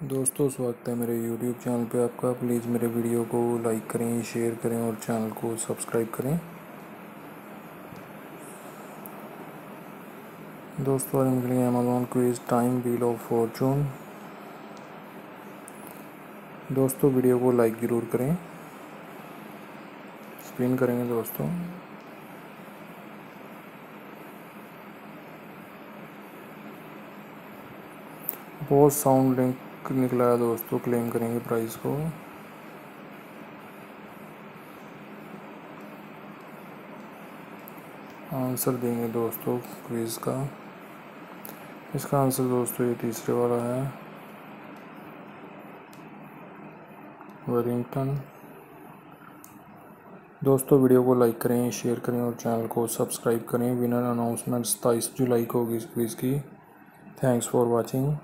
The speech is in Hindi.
दोस्तों, स्वागत है मेरे YouTube चैनल पे आपका। प्लीज़ मेरे वीडियो को लाइक करें शेयर करें और चैनल को सब्सक्राइब करें। दोस्तों, आज निकली Amazon quiz time wheel of fortune दोस्तों वीडियो को लाइक ज़रूर करें। स्पिन करेंगे दोस्तों। बहुत साउंड लिंक निकला है दोस्तों क्लेम करेंगे प्राइस को। आंसर देंगे दोस्तों क्विज का। इसका आंसर दोस्तों ये तीसरे वाला है। वेलिंगटन दोस्तों वीडियो को लाइक करें शेयर करें और चैनल को सब्सक्राइब करें। विनर अनाउंसमेंट सताईस जुलाई को होगी इस क्विज़ की। Thanks for watching